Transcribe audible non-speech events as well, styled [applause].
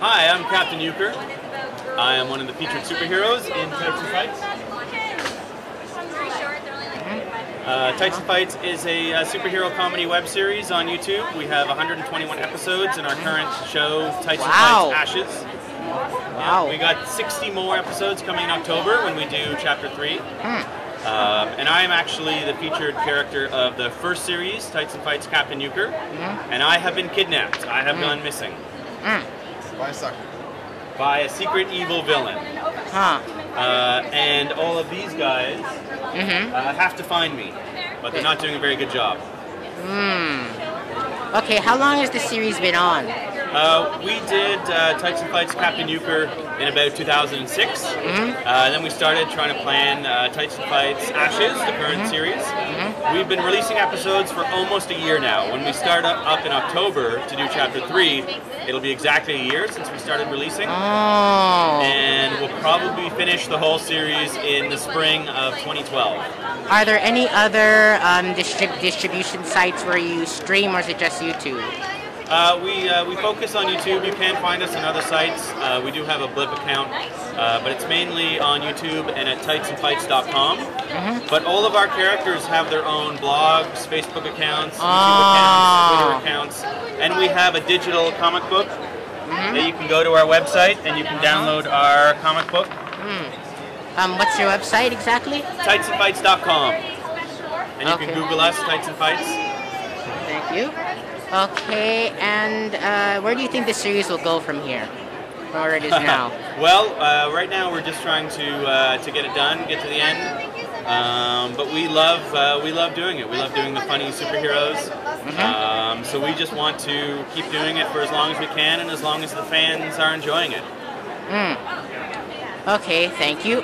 Hi, I'm Captain Euchre. I am one of the featured superheroes in Tights and Fights. Uh, Tights and Fights is a, uh superhero comedy web series on YouTube. We have 121 episodes in our current show, Tights Wow. and Fights Ashes. Wow. We got 60 more episodes coming in October when we do Chapter 3. Hmm. Um, and I am actually the featured character of the first series, Tights and Fights Captain Euchre. Mm-hmm. And I have been kidnapped. I have gone missing By a sucker. by a secret evil villain. Huh. Uh, and all of these guys Mm-hmm. uh, have to find me, but they're not doing a very good job. Hmm. Okay, how long has the series been on? Uh, we did uh, and Fights Captain Euchre in about 2006. Uh, then we started trying to plan uh, and Fights Ashes, the current series. We've been releasing episodes for almost a year now. When we start up, up in October to do Chapter 3, it'll be exactly a year since we started releasing. Oh. And we'll probably finish the whole series in the spring of 2012. Are there any other um, distrib- distribution sites where you stream, or is it just YouTube? Uh, we, uh, we focus on YouTube. You can find us on other sites. Uh, we do have a Blip account, uh, but it's mainly on YouTube and at tightsandfights.com. But all of our characters have their own blogs, Facebook accounts, YouTube Ah. accounts, Twitter accounts, and we have a digital comic book that you can go to our website and you can download our comic book, Um, what's your website exactly? tightsandfights.com. And you Okay. can Google us, Tights and Fights. Thank you. Okay, and uh, where do you think the series will go from here? Where it is [laughs] now? well, uh, right now we're just trying to uh, to get it done, get to the end. Um, but we love uh, we love doing it. We love doing the funny superheroes. Um, so we just want to keep doing it for as long as we can, and as long as the fans are enjoying it. Okay, thank you.